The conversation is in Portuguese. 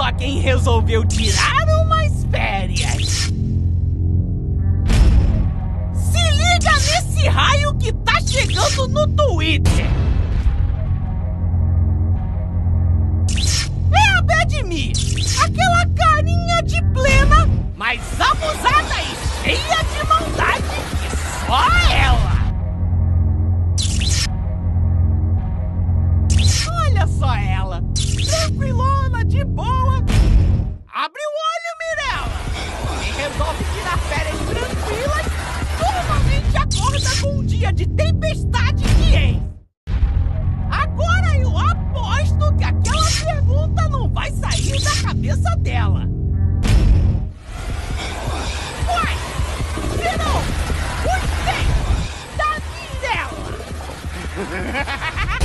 só quem resolveu tirar umas férias. Se liga nesse raio que tá chegando no Twitter. É a Bad Me, aquela carinha de plena, mas abusada e cheia de maldade que só. resolve tirar férias tranquilas, normalmente acorda com um dia de tempestade de ex. Agora eu aposto que aquela pergunta não vai sair da cabeça dela. Uai! Virou! Os dentes da minha dela!